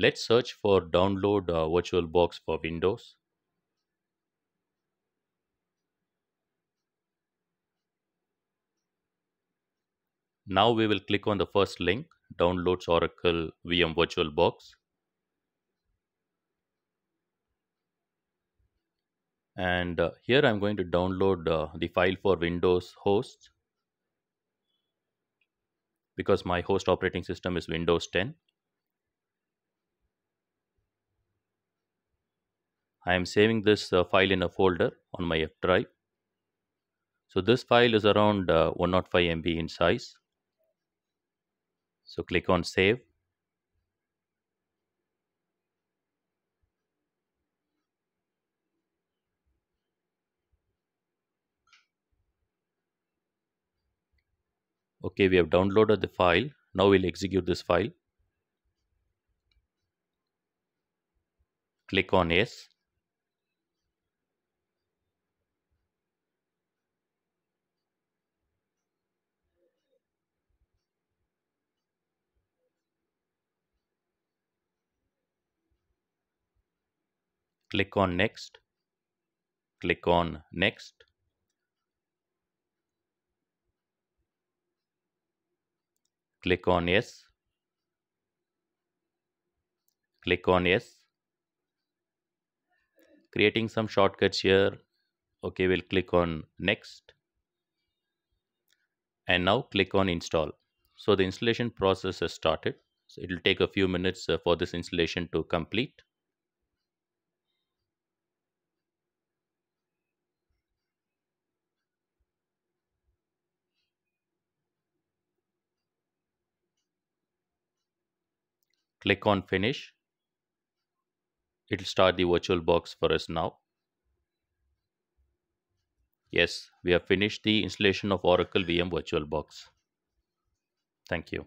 Let's search for download uh, VirtualBox for Windows. Now we will click on the first link, Downloads Oracle VM VirtualBox. And uh, here I'm going to download uh, the file for Windows hosts because my host operating system is Windows 10. I am saving this uh, file in a folder on my F drive. So this file is around uh, 105 MB in size. So click on save. Okay, we have downloaded the file. Now we'll execute this file. Click on yes. Click on next. Click on next. click on yes. Click on yes. Creating some shortcuts here. Okay we'll click on next. And now click on install. So the installation process has started. So it will take a few minutes uh, for this installation to complete click on finish. It will start the VirtualBox for us now. Yes we have finished the installation of Oracle VM VirtualBox. Thank you